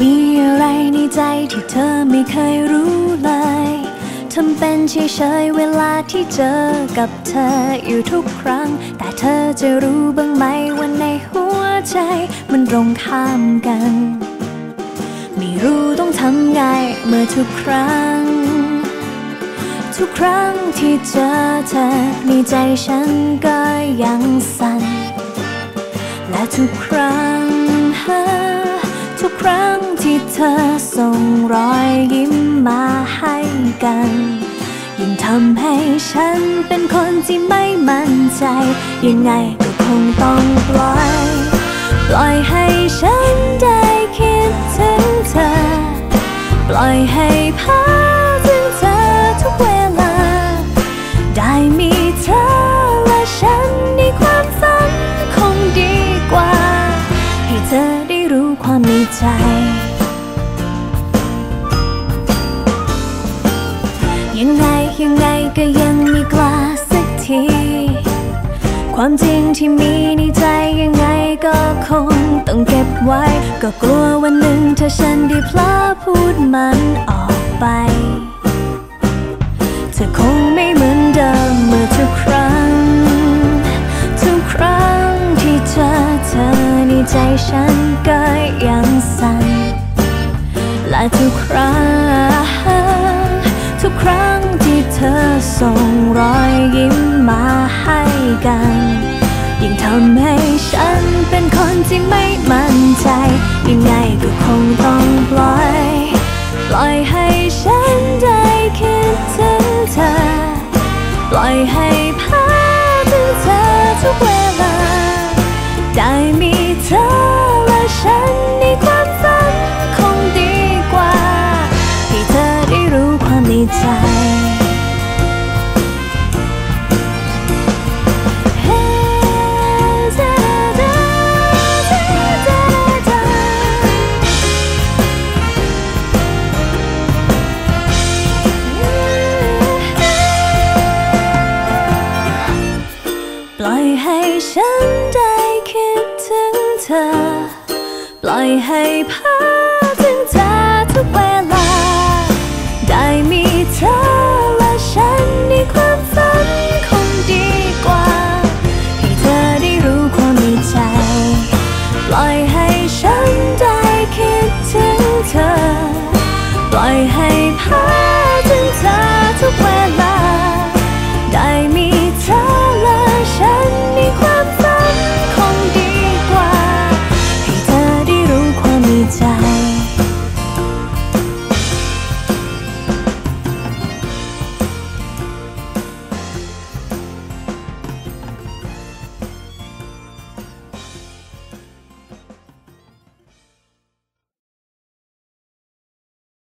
มีอะไรในใจที่เธอไม่เคยรู้เลยทำเป็นเฉยๆเวลาที่เจอกับเธออยู่ทุกครั้ง แต่เธอจะรู้บ้างไหมว่าในหัวใจมันตรงข้ามกัน ไม่รู้ต้องทำไงเมื่อทุกครั้ง ทุกครั้งที่เจอเธอในใจฉันก็ยังสั่นและทุกครั้ง ทุกครั้งที่เธอส่งรอยยิ้มมาให้กัน ยิ่งทำให้ฉันเป็นคนที่ไม่มั่นใจ ยังไงก็คงต้องปล่อย ปล่อยให้ฉันได้คิดถึงเธอ ปล่อยให้ภาพถึงเธอทุกเวลา ได้มีเธอและฉันในความฝันคงดีกว่า ให้เธอ ใจยังไงยังไงก็ยังไม่กล้าสักที ความจริงที่มีในใจยังไงก็คงต้องเก็บไว้ ก็กลัววันหนึ่งถ้าฉันได้พลาดพูดมันออกไปเธอคง ใจฉันก็ยังสั่นและทุกครั้ง ทุกครั้งที่เธอส่งรอยยิ้มมาให้กัน ยิ่งทำให้ฉันเป็นคนที่ไม่มั่นใจ ยังไงก็คงต้องปล่อย ปล่อยให้ฉันได้คิดถึงเธอ ปล่อยให้ภาพถึงเธอทุกเวลา อยให้ฉันได้คิดถึงเธอ ปล่อยให้ภา